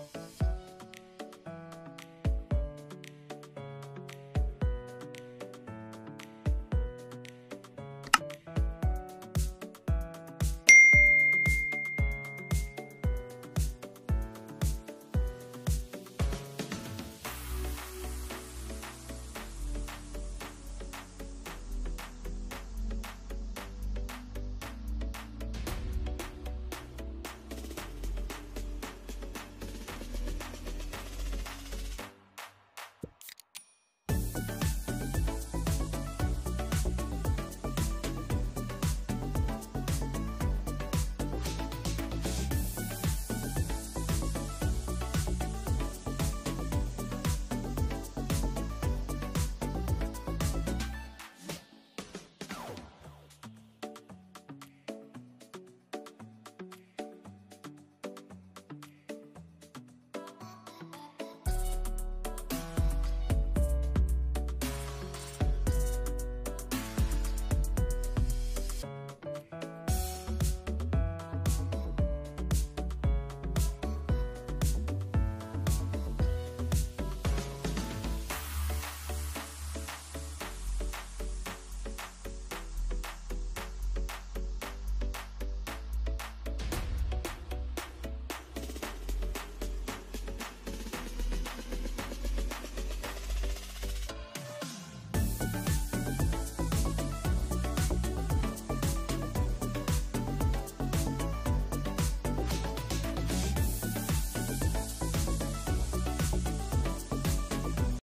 Música